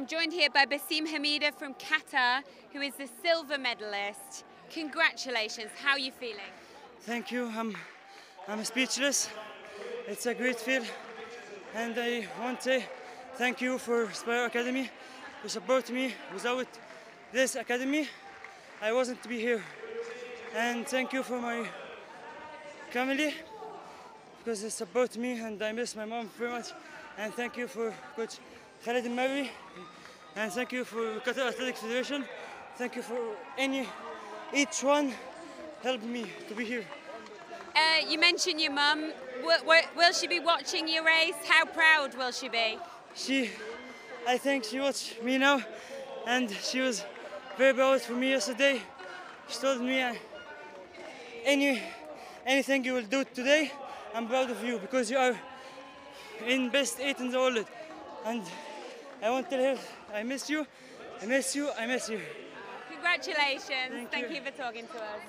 I'm joined here by Bassem Hemeida from Qatar, who is the silver medalist. Congratulations. How are you feeling? Thank you. I'm, I'm speechless. It's a great feel. And I want to thank you for Aspire Academy to support me. Without this academy, I wasn't to be here. And thank you for my family because they support me and I miss my mom very much. And thank you for Coach Khalid Mawi. And thank you for Qatar Athletics Federation. Thank you for any, each one helped me to be here. Uh, you mentioned your mum. Will, will, will she be watching your race? How proud will she be? She, I think she watched me now and she was very proud for me yesterday. She told me, uh, any, anything you will do today, I'm proud of you because you are in best eight in the world. And I want to tell her, I miss you, I miss you, I miss you. Congratulations. Thank Thank you. you for talking to us.